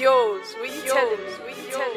Yours, we tell him, we tell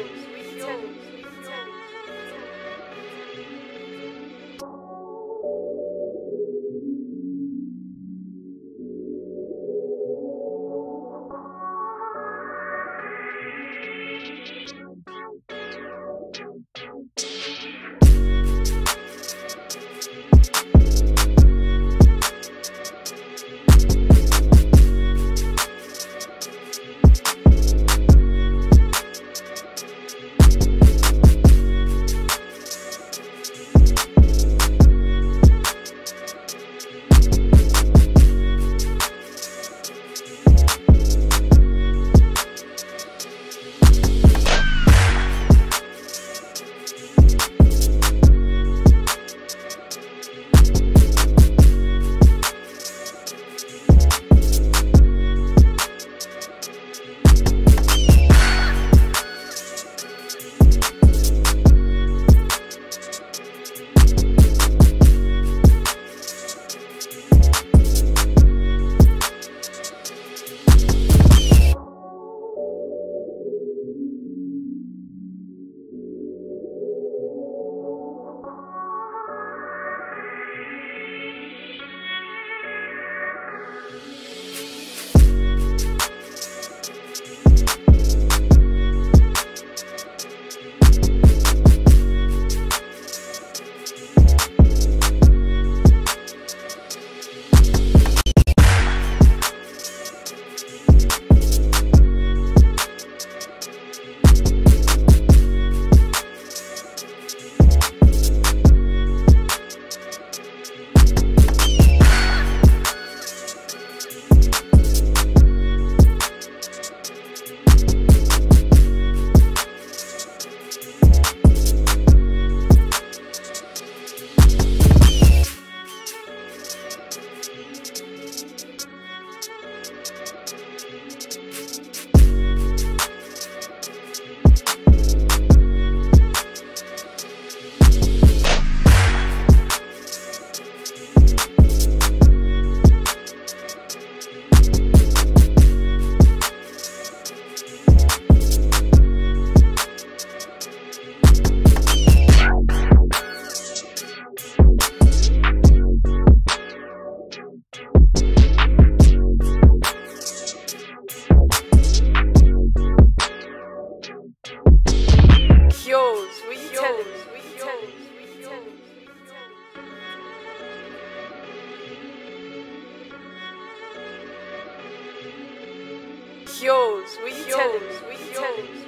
Yours, we tell him, we tell him.